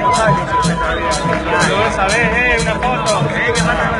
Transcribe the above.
Lo ves a ver, eh, una foto.